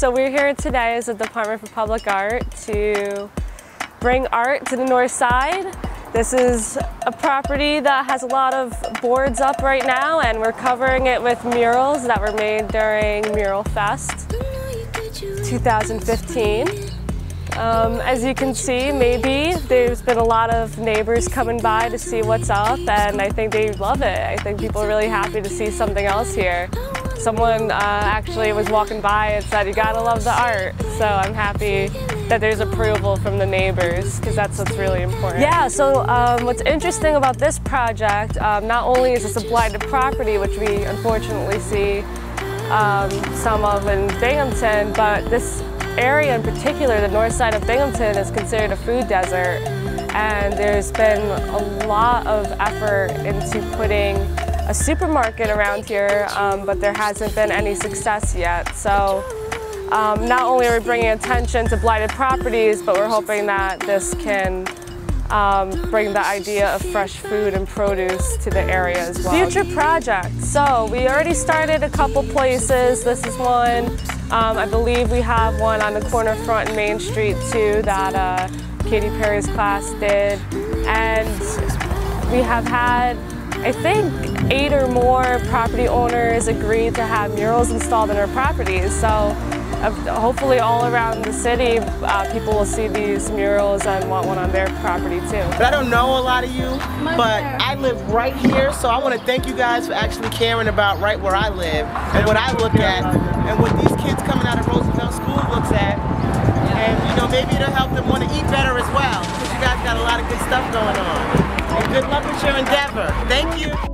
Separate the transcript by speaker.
Speaker 1: So we're here today as the Department for Public Art to bring art to the north side. This is a property that has a lot of boards up right now and we're covering it with murals that were made during Mural Fest 2015. Um, as you can see, maybe there's been a lot of neighbors coming by to see what's up and I think they love it. I think people are really happy to see something else here. Someone uh, actually was walking by and said, you gotta love the art. So I'm happy that there's approval from the neighbors because that's what's really important. Yeah, so um, what's interesting about this project, um, not only is this a blighted property, which we unfortunately see um, some of in Binghamton, but this area in particular, the north side of Binghamton, is considered a food desert. And there's been a lot of effort into putting a supermarket around here, um, but there hasn't been any success yet. So um, not only are we bringing attention to blighted properties, but we're hoping that this can um, bring the idea of fresh food and produce to the area as well. Future projects. So we already started a couple places. This is one. Um, I believe we have one on the corner front in Main Street too that uh, Katy Perry's class did. And we have had, I think, eight or more property owners agree to have murals installed in their properties. So hopefully all around the city, uh, people will see these murals and want one on their property too.
Speaker 2: But I don't know a lot of you, but I live right here, so I want to thank you guys for actually caring about right where I live and what I look at and what these coming out of Roosevelt School looks at. And, you know, maybe it'll help them want to eat better as well, because you guys got a lot of good stuff going on. And good luck with your endeavor. Thank you.